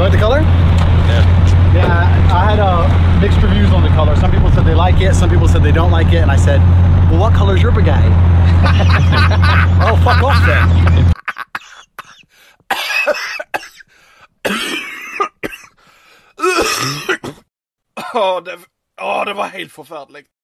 You like the color? Yeah. Yeah, I had uh, mixed reviews on the color. Some people said they like it, some people said they don't like it, and I said, well, what is your Bugatti? oh, fuck off then. oh, det, det oh, var helt forferdelig.